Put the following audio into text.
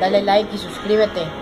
Dale like y suscríbete.